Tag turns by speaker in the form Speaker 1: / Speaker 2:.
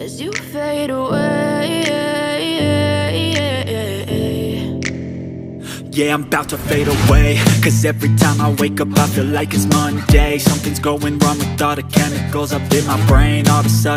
Speaker 1: as you fade away.
Speaker 2: Yeah, I'm about to fade away Cause every time I wake up I feel like it's Monday Something's going wrong with all the chemicals up in my brain All of a sudden